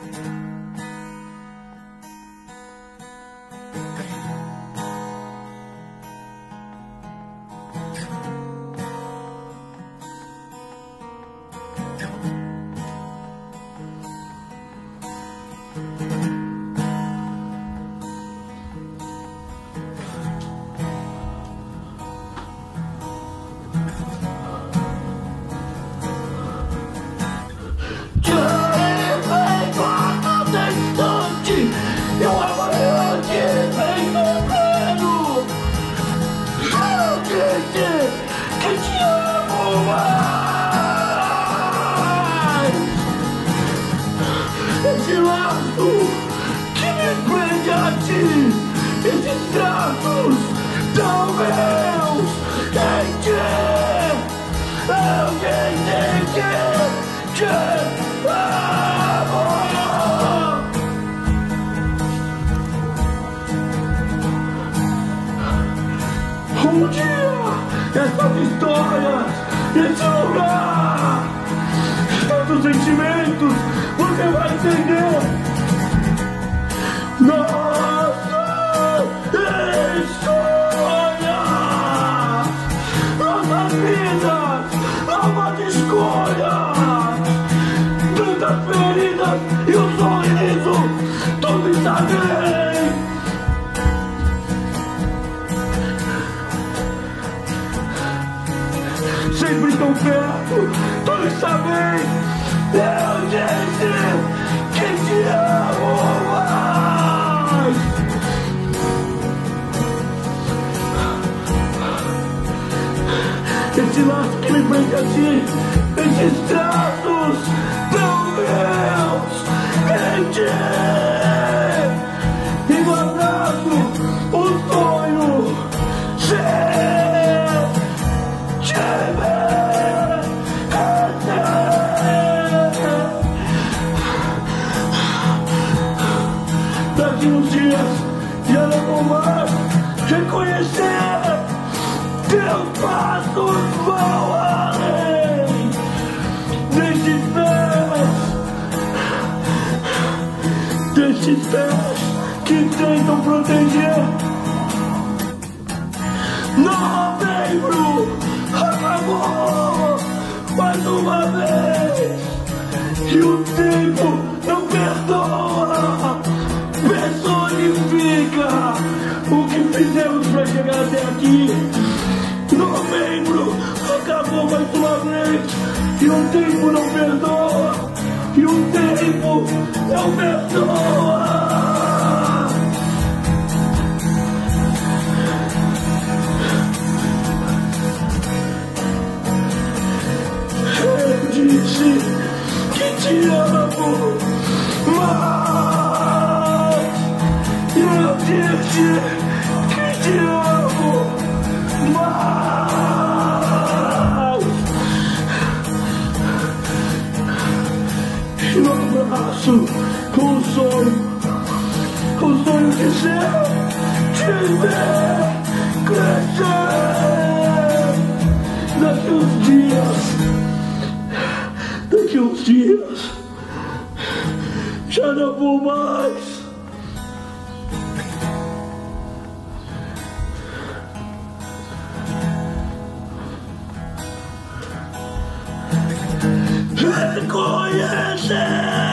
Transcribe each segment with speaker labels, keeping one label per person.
Speaker 1: Bye. Passos tão meus em ti. Alguém tem que amar. Um dia essas histórias, esse lugar, tantos sentimentos, você vai entender. Nossa sempre tão perto, todos sabem. Eu disse que te amo mais. Esse laço que me prende a ti, esses traços tão meus em ti. Teus passos vão além. Desses pés Desses pés que tentam proteger. Novembro acabou mais uma vez. E o tempo não perdoa, vez e o tempo não perdoa, e o tempo não perdoa. Eu disse que te amo, o sonho ser te ver crescer daqui uns dias daqui uns dias já não vou mais. Reconhecer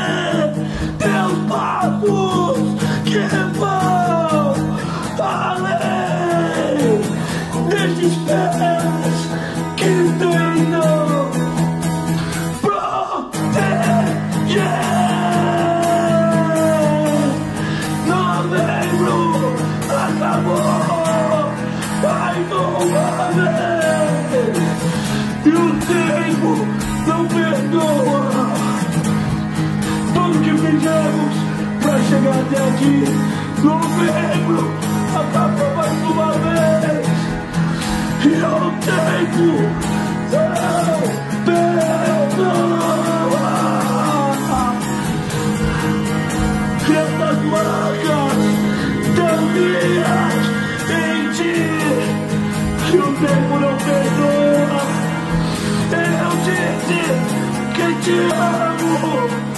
Speaker 1: e o tempo não perdoa tudo que fizemos pra chegar até aqui. Novembro acabou mais uma vez e o tempo não perdoa. Te amo,